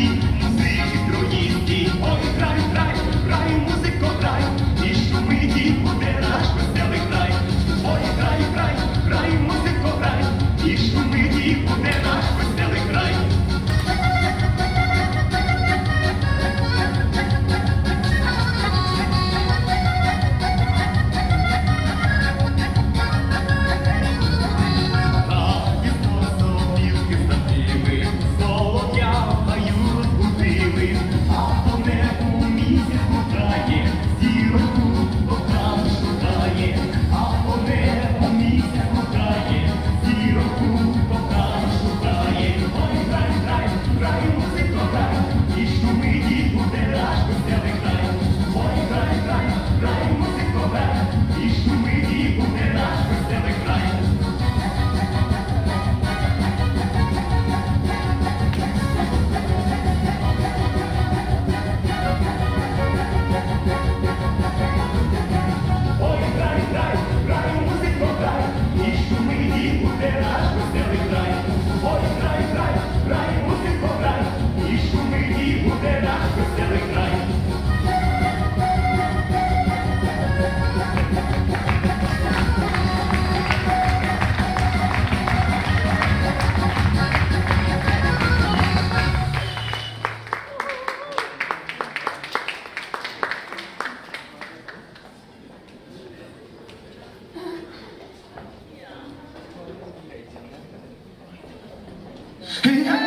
Bye. Hey.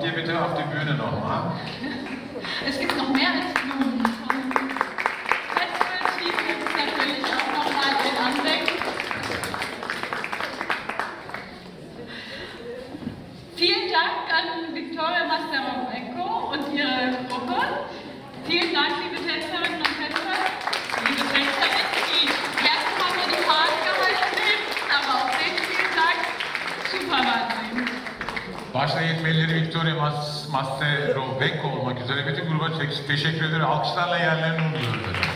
Aha. Es gibt noch mehr als Blumen. Natürlich auch nochmal in Andenken. Vielen Dank an Viktoria Masterowenko und ihre Gruppe. Vielen Dank, liebe Tänzer, Sayın Melleri Victoria Mas Masterovecco olmak üzere bütün gruba teşekkür ederim. Alkışlarla yerlerine uğurluyoruz.